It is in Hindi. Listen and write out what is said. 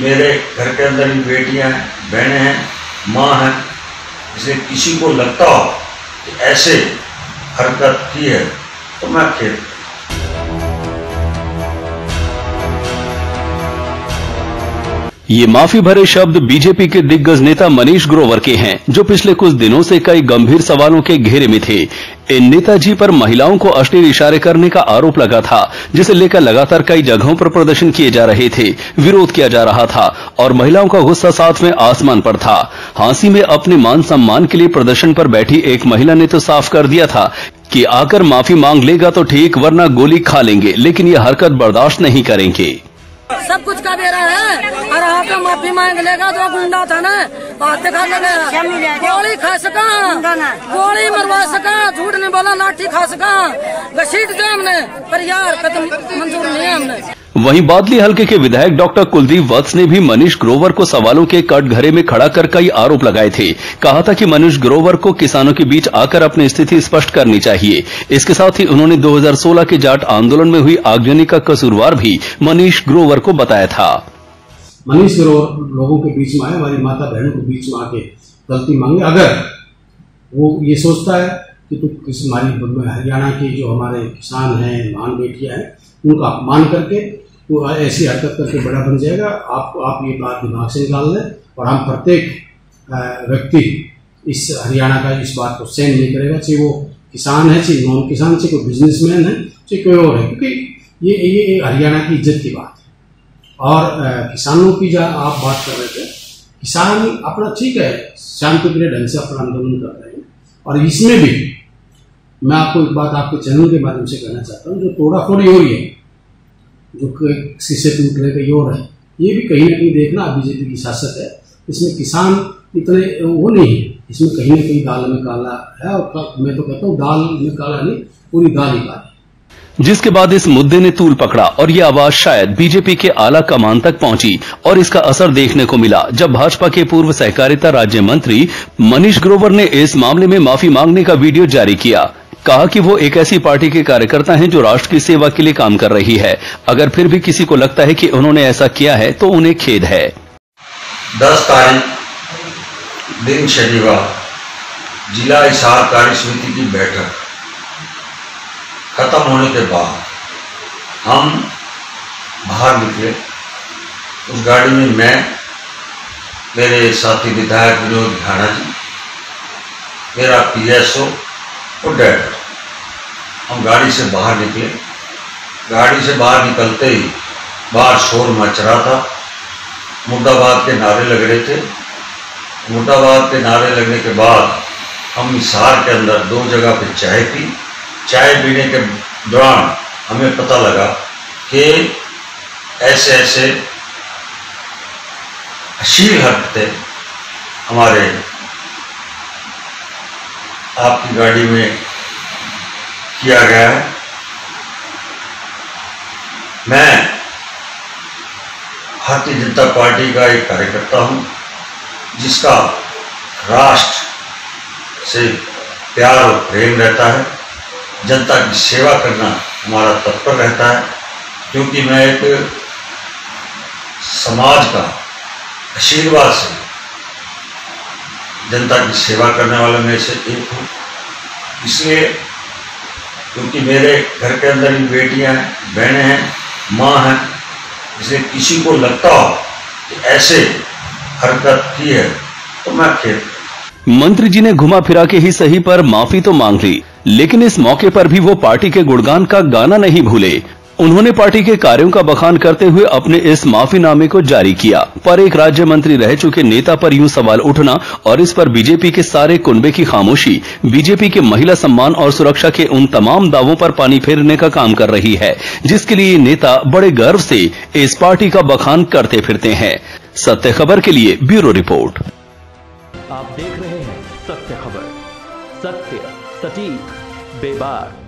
मेरे घर के अंदर भी बेटियाँ हैं, बहनें हैं, माँ हैं। इसलिए किसी को लगता हो कि ऐसे हरकत की है तो मैं खेद ये माफ़ी भरे शब्द बीजेपी के दिग्गज नेता मनीष ग्रोवर के हैं, जो पिछले कुछ दिनों से कई गंभीर सवालों के घेरे में थे। इन नेताजी पर महिलाओं को अश्लील इशारे करने का आरोप लगा था, जिसे लेकर लगातार कई जगहों पर प्रदर्शन किए जा रहे थे, विरोध किया जा रहा था, और महिलाओं का गुस्सा साथ में आसमान पर था। हांसी में अपने मान सम्मान के लिए प्रदर्शन पर बैठी एक महिला ने तो साफ़ कर दिया था कि आकर माफ़ी मांग लेगा तो ठीक, वरना गोली खा लेंगे, लेकिन ये हरकत बर्दाश्त नहीं करेंगे। सब कुछ का बेरा है। और आपका माफ़ी मांग लेगा जो गुंडा था ना। बात दिखा लेगा। गोली खा सका। गोली मरवा सका। झूठ ने बोला लाठी खा सका। घसीट दे हमने पर यार कदम मंजूर वहीं बादली हल्के के विधायक डॉक्टर कुलदीप वत्स ने भी मनीष ग्रोवर को सवालों के कटघरे में खड़ा कर कई आरोप लगाए थे। कहा था कि मनीष ग्रोवर को किसानों के बीच आकर अपनी स्थिति स्पष्ट करनी चाहिए। इसके साथ ही उन्होंने 2016 के जाट आंदोलन में हुई आगजनी का कसूरवार भी मनीष ग्रोवर को बताया था। मनीष ग्रोवर लोगों के बीच में आए, हमारी माता बहनों के बीच में आके गलती मांगे। अगर वो ये सोचता है कि तो किस हरियाणा के जो हमारे किसान हैं महान बेटियाँ हैं, उनका अपमान करके वो ऐसी हरकत करके बड़ा बन जाएगा। आप आप ये बात दिमाग से निकाल लें और हम प्रत्येक व्यक्ति इस हरियाणा का इस बात को सहन नहीं करेगा। चाहे वो किसान है, चाहे नॉन किसान, चाहे कोई बिजनेसमैन है, चाहे कोई और है, क्योंकि ये ये हरियाणा की इज़्ज़त की बात है। और किसानों की जहाँ आप बात कर रहे थे, किसान अपना ठीक है, शांति प्रिय ढंग से अपना आंदोलन कर रहे हैं। और इसमें भी मैं आपको एक बात आपके चैनल के माध्यम से कहना चाहता हूँ, जो तोड़ा फोड़ी हो रही है जो शीशे टूटने का योर है। ये भी कहीं ना कहीं देखना बीजेपी की शासक है। इसमें किसान इतने, वो नहीं है। इसमें कहीं ना कहीं दाल में काला है और मैं तो कहता हूँ दाल में काला नहीं, पूरी दाल ही काली जिसके बाद इस मुद्दे ने तूल पकड़ा और ये आवाज़ शायद बीजेपी के आला कमान तक पहुँची और इसका असर देखने को मिला, जब भाजपा के पूर्व सहकारिता राज्य मंत्री मनीष ग्रोवर ने इस मामले में माफ़ी मांगने का वीडियो जारी किया। कहा कि वो एक ऐसी पार्टी के कार्यकर्ता हैं जो राष्ट्र की सेवा के लिए काम कर रही है। अगर फिर भी किसी को लगता है कि उन्होंने ऐसा किया है तो उन्हें खेद है। दस तारीख, दिन शनिवार, जिला हिसार कार्य समिति की बैठक खत्म होने के बाद हम बाहर निकले। उस गाड़ी में मैं, मेरे साथी विधायक विनोद घाना जी, मेरा पीएसओ और डैड हम गाड़ी से बाहर निकले। गाड़ी से बाहर निकलते ही बाहर शोर मच रहा था। मुर्दाबाद के नारे लग रहे थे। मुर्दाबाद के नारे लगने के बाद हम इसार के अंदर दो जगह पे चाय पी। चाय पीने के दौरान हमें पता लगा कि ऐसे ऐसे अशील हरकतें हमारे आपकी गाड़ी में किया गया है। मैं भारतीय जनता पार्टी का एक कार्यकर्ता हूँ, जिसका राष्ट्र से प्यार और प्रेम रहता है। जनता की सेवा करना हमारा तत्पर रहता है, क्योंकि मैं एक समाज का आशीर्वाद से जनता की सेवा करने वाले में से एक हूँ। इसलिए क्योंकि मेरे घर के अंदर भी बेटियाँ हैं, बहनें हैं, माँ हैं, इसलिए किसी को लगता हो कि ऐसे हरकत की है तो मैं खेद मंत्री जी ने घुमा फिरा के ही सही पर माफ़ी तो मांग ली, लेकिन इस मौके पर भी वो पार्टी के गुणगान का गाना नहीं भूले। उन्होंने पार्टी के कार्यों का बखान करते हुए अपने इस माफीनामे को जारी किया। पर एक राज्य मंत्री रह चुके नेता पर यूँ सवाल उठना और इस पर बीजेपी के सारे कुंबे की खामोशी, बीजेपी के महिला सम्मान और सुरक्षा के उन तमाम दावों पर पानी फेरने का काम कर रही है, जिसके लिए नेता बड़े गर्व से इस पार्टी का बखान करते फिरते हैं। सत्य खबर के लिए ब्यूरो रिपोर्ट। आप देख रहे हैं सत्य खबर। सत्य, सटीक, बेबाक।